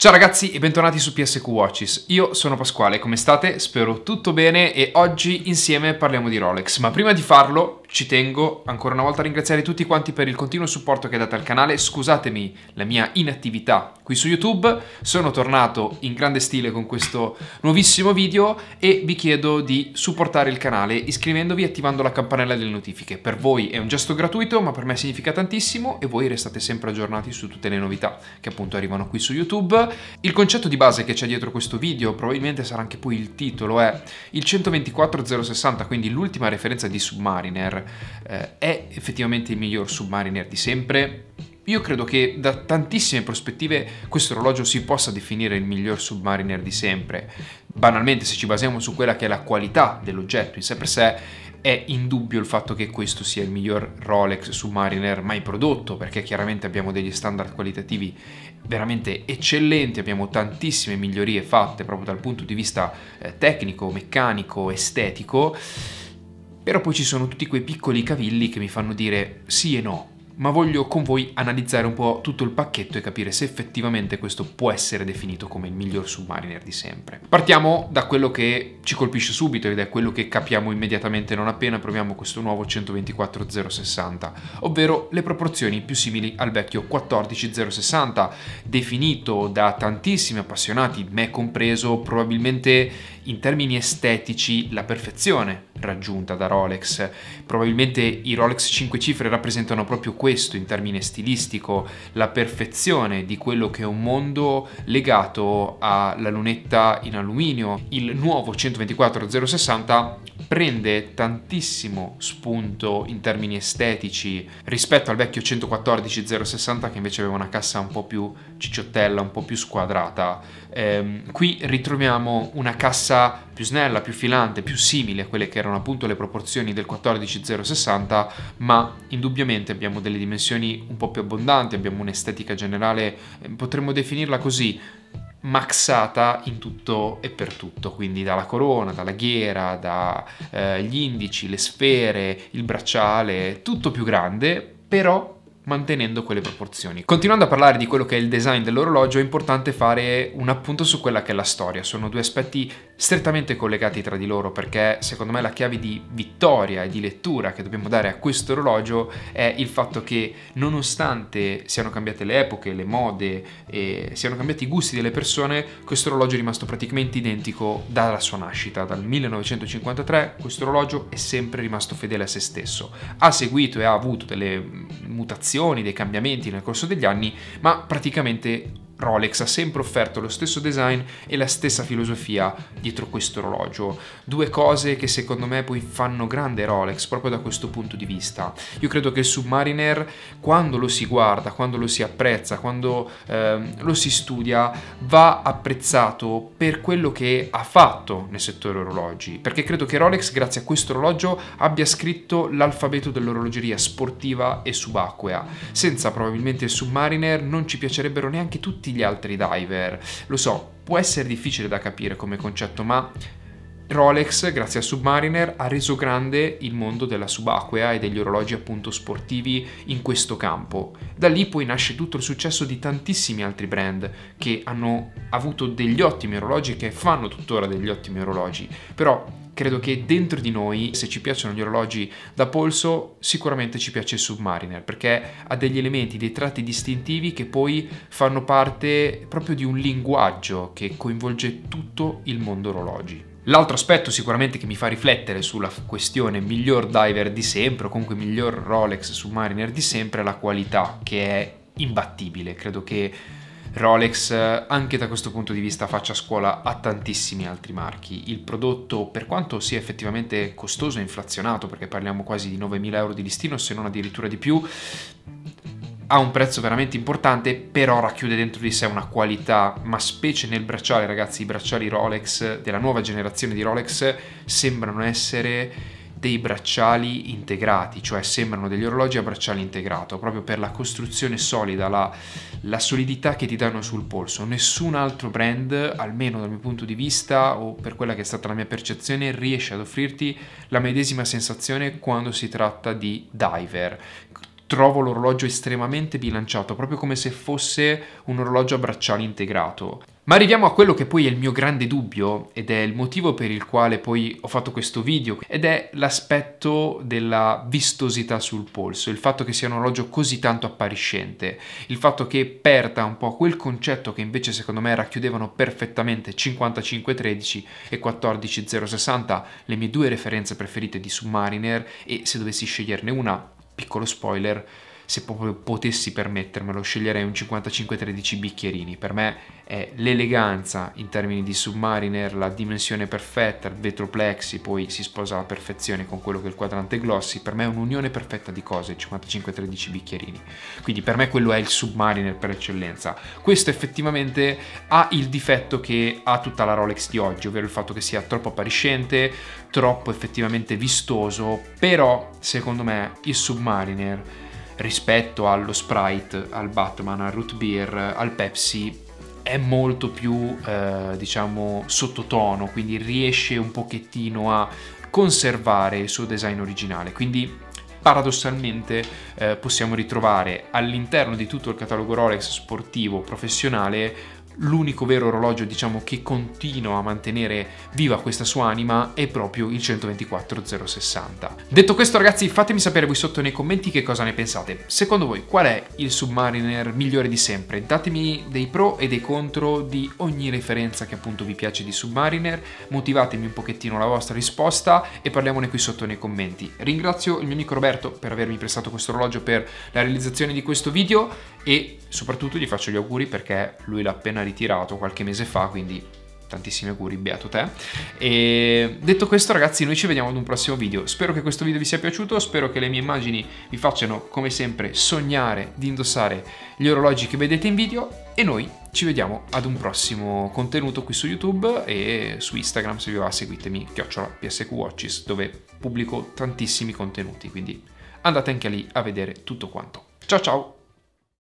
Ciao ragazzi e bentornati su PSQ Watches. Io sono Pasquale, come state? Spero tutto bene e oggi insieme parliamo di Rolex. Ma prima di farlo ci tengo ancora una volta a ringraziare tutti quanti per il continuo supporto che date al canale. Scusatemi la mia inattività qui su YouTube. Sono tornato in grande stile con questo nuovissimo video e vi chiedo di supportare il canale iscrivendovi e attivando la campanella delle notifiche. Per voi è un gesto gratuito, ma per me significa tantissimo e voi restate sempre aggiornati su tutte le novità che appunto arrivano qui su YouTube il concetto di base che c'è dietro questo video, probabilmente sarà anche poi il titolo, è il 124060, quindi l'ultima referenza di Submariner, eh, è effettivamente il miglior Submariner di sempre? Io credo che da tantissime prospettive questo orologio si possa definire il miglior Submariner di sempre. Banalmente, se ci basiamo su quella che è la qualità dell'oggetto in sé per sé, è indubbio il fatto che questo sia il miglior Rolex Submariner mai prodotto, perché chiaramente abbiamo degli standard qualitativi veramente eccellenti, abbiamo tantissime migliorie fatte proprio dal punto di vista eh, tecnico, meccanico, estetico, però poi ci sono tutti quei piccoli cavilli che mi fanno dire sì e no, ma voglio con voi analizzare un po' tutto il pacchetto e capire se effettivamente questo può essere definito come il miglior Submariner di sempre. Partiamo da quello che ci colpisce subito ed è quello che capiamo immediatamente non appena proviamo questo nuovo 124-060, ovvero le proporzioni più simili al vecchio 14-060, definito da tantissimi appassionati, me compreso, probabilmente in termini estetici la perfezione raggiunta da Rolex. Probabilmente i Rolex 5 cifre rappresentano proprio questo in termini stilistico, la perfezione di quello che è un mondo legato alla lunetta in alluminio. Il nuovo 124-060 prende tantissimo spunto in termini estetici rispetto al vecchio 114-060 che invece aveva una cassa un po' più cicciottella, un po' più squadrata. Eh, qui ritroviamo una cassa più snella, più filante, più simile a quelle che erano appunto le proporzioni del 14-060, ma indubbiamente abbiamo delle dimensioni un po' più abbondanti, abbiamo un'estetica generale, eh, potremmo definirla così, maxata in tutto e per tutto, quindi dalla corona, dalla ghiera, dagli eh, indici, le sfere, il bracciale, tutto più grande, però mantenendo quelle proporzioni. Continuando a parlare di quello che è il design dell'orologio, è importante fare un appunto su quella che è la storia. Sono due aspetti strettamente collegati tra di loro perché secondo me la chiave di vittoria e di lettura che dobbiamo dare a questo orologio è il fatto che nonostante siano cambiate le epoche, le mode e siano cambiati i gusti delle persone, questo orologio è rimasto praticamente identico dalla sua nascita. Dal 1953 questo orologio è sempre rimasto fedele a se stesso. Ha seguito e ha avuto delle mutazioni, dei cambiamenti nel corso degli anni, ma praticamente Rolex ha sempre offerto lo stesso design e la stessa filosofia dietro questo orologio. Due cose che secondo me poi fanno grande Rolex proprio da questo punto di vista. Io credo che il Submariner, quando lo si guarda, quando lo si apprezza, quando ehm, lo si studia, va apprezzato per quello che ha fatto nel settore orologi. Perché credo che Rolex, grazie a questo orologio, abbia scritto l'alfabeto dell'orologeria sportiva e subacquea. Senza probabilmente il Submariner non ci piacerebbero neanche tutti tutti gli altri diver. Lo so, può essere difficile da capire come concetto, ma Rolex, grazie a Submariner, ha reso grande il mondo della subacquea e degli orologi appunto sportivi in questo campo. Da lì poi nasce tutto il successo di tantissimi altri brand che hanno avuto degli ottimi orologi e che fanno tuttora degli ottimi orologi. Però credo che dentro di noi, se ci piacciono gli orologi da polso, sicuramente ci piace il Submariner, perché ha degli elementi, dei tratti distintivi che poi fanno parte proprio di un linguaggio che coinvolge tutto il mondo orologi. L'altro aspetto sicuramente che mi fa riflettere sulla questione miglior diver di sempre o comunque miglior Rolex Submariner di sempre è la qualità che è imbattibile. Credo che Rolex anche da questo punto di vista faccia scuola a tantissimi altri marchi. Il prodotto, per quanto sia effettivamente costoso e inflazionato, perché parliamo quasi di 9.000 euro di listino, se non addirittura di più, ha un prezzo veramente importante, però racchiude dentro di sé una qualità, ma specie nel bracciale, ragazzi, i bracciali Rolex della nuova generazione di Rolex sembrano essere dei bracciali integrati, cioè sembrano degli orologi a bracciale integrato, proprio per la costruzione solida, la, la, solidità che ti danno sul polso. Nessun altro brand, almeno dal mio punto di vista o per quella che è stata la mia percezione, riesce ad offrirti la medesima sensazione quando si tratta di diver trovo l'orologio estremamente bilanciato, proprio come se fosse un orologio a bracciale integrato. Ma arriviamo a quello che poi è il mio grande dubbio ed è il motivo per il quale poi ho fatto questo video ed è l'aspetto della vistosità sul polso, il fatto che sia un orologio così tanto appariscente, il fatto che perda un po' quel concetto che invece secondo me racchiudevano perfettamente 5513 e 14060, le mie due referenze preferite di Submariner e se dovessi sceglierne una piccolo spoiler, se proprio potessi permettermelo, sceglierei un 55-13 bicchierini. Per me è l'eleganza in termini di Submariner, la dimensione perfetta, il vetro plexi, poi si sposa alla perfezione con quello che è il quadrante glossy. Per me è un'unione perfetta di cose, 55-13 bicchierini. Quindi per me quello è il Submariner per eccellenza. Questo effettivamente ha il difetto che ha tutta la Rolex di oggi, ovvero il fatto che sia troppo appariscente, troppo effettivamente vistoso, però secondo me il Submariner rispetto allo Sprite, al Batman, al Root Beer, al Pepsi è molto più eh, diciamo sottotono, quindi riesce un pochettino a conservare il suo design originale. Quindi paradossalmente eh, possiamo ritrovare all'interno di tutto il catalogo Rolex sportivo professionale l'unico vero orologio diciamo che continua a mantenere viva questa sua anima è proprio il 124060. Detto questo ragazzi fatemi sapere voi sotto nei commenti che cosa ne pensate. Secondo voi qual è il Submariner migliore di sempre? Datemi dei pro e dei contro di ogni referenza che appunto vi piace di Submariner, motivatemi un pochettino la vostra risposta e parliamone qui sotto nei commenti. Ringrazio il mio amico Roberto per avermi prestato questo orologio per la realizzazione di questo video e soprattutto gli faccio gli auguri perché lui l'ha appena ritirato qualche mese fa, quindi tantissimi auguri, beato te. E detto questo ragazzi, noi ci vediamo ad un prossimo video. Spero che questo video vi sia piaciuto, spero che le mie immagini vi facciano come sempre sognare di indossare gli orologi che vedete in video e noi ci vediamo ad un prossimo contenuto qui su YouTube e su Instagram se vi va seguitemi chiocciola PSQ Watches dove pubblico tantissimi contenuti, quindi andate anche lì a vedere tutto quanto. Ciao ciao!